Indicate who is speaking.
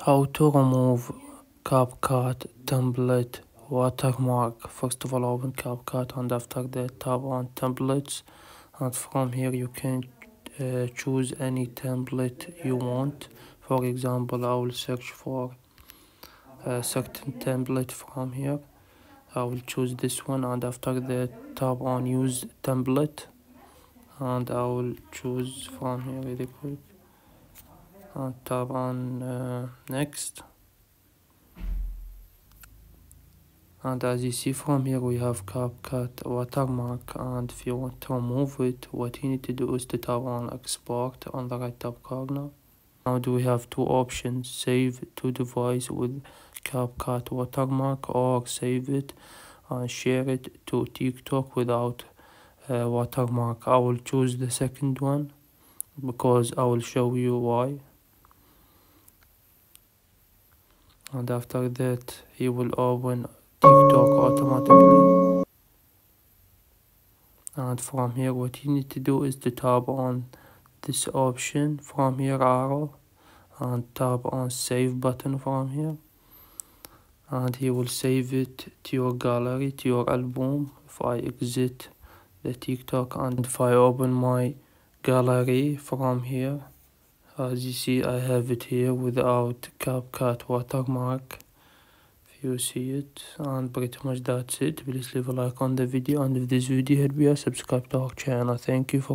Speaker 1: How to remove CapCut template watermark. First of all open CapCut and after that tap on templates and from here you can uh, choose any template you want. For example I will search for a certain template from here. I will choose this one and after that tap on use template and I will choose from here really quick on uh, next. And as you see from here we have CapCut watermark and if you want to remove it what you need to do is to tap on export on the right top corner. Now do we have two options? Save to device with CapCut watermark or save it and share it to TikTok without uh, watermark. I will choose the second one because I will show you why and after that he will open TikTok automatically. And from here what you need to do is to tap on this option from here arrow and tap on save button from here. And he will save it to your gallery to your album if I exit the TikTok and if I open my gallery from here as you see I have it here without CapCut watermark. If you see it and pretty much that's it. Please leave a like on the video and if this video helped you subscribe to our channel. Thank you for